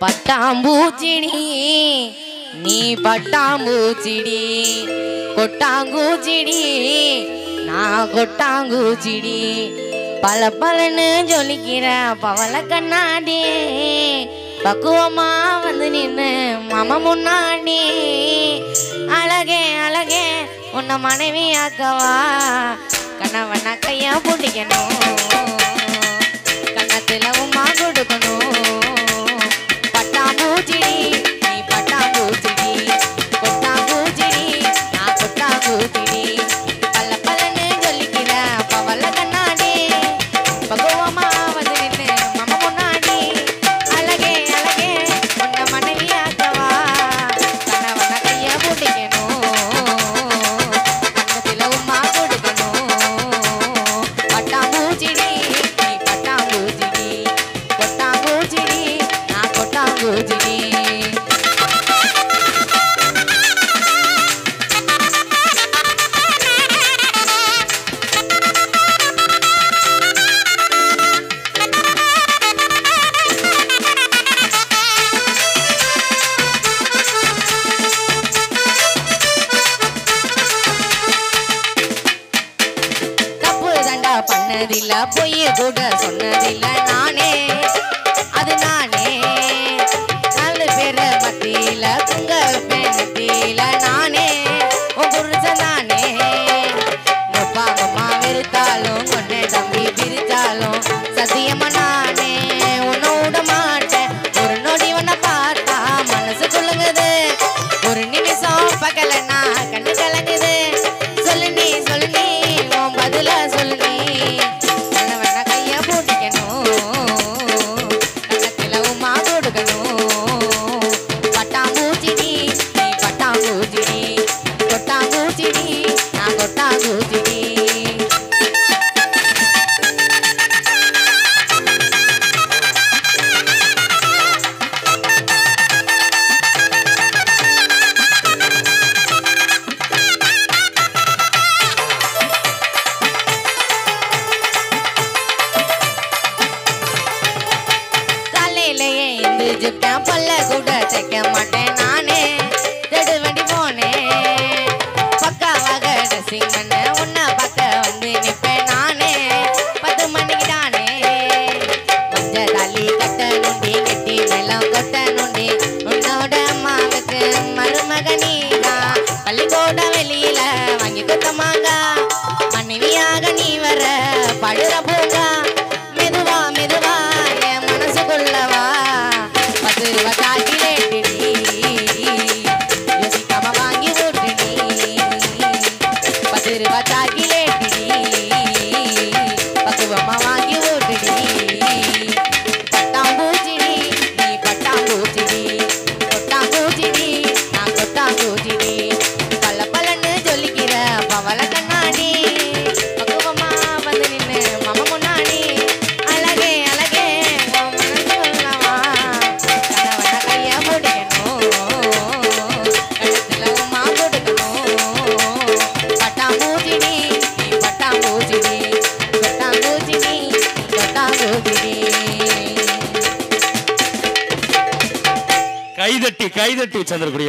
பட்டாம்பூச்சிடி. நீ பட்டாம்பூச்சிடி. கொட்டாங்கூச்சிடி. நான் கொட்டாங்கூச்சிடி. பல பலன்னு ஜொலிக்கிற பவள கண்ணாடி. பக்குவமா வந்து நின்று மாமா முன்னாடி. அழகே அழகே உன்னை மனைவி ஆக்கவா? கணவன கையா பிடிக்கணும். கண்ணத்துல உமா கொடுக்கணும். பண்ணதில்ல பொய்ய கூட சொன்னதில்ல நானே. அது நானே. நல்ல பேர மத்தியில துங்க பெண்ணத்தில நானே. உன் புருஷன் நானே. அப்பா அம்மா வெறுத்தாலும் கொண்டே தம்பி பிரித்தாலும் சத்தியமா நானே. உன்னோட விட மாட்டேன். ஒரு நொடி உன்னை பார்த்தா மனசு குலுங்குது. ஒரு நிமிஷம் பகலனா கண்ணு கலங்குது. சொல்லு நீ சொல்லு நீ உன் பதில சொல்லு நீ. ಏನೋ காலையிலேயே பல்ல கூட தைக்க மாட்டேன் நானே. தேடு வண்டி போனேன் பக்காவாக ட்ரெஸ்ஸிங் பண்ண கைதட்டி கைதட்டி சந்திரகுடி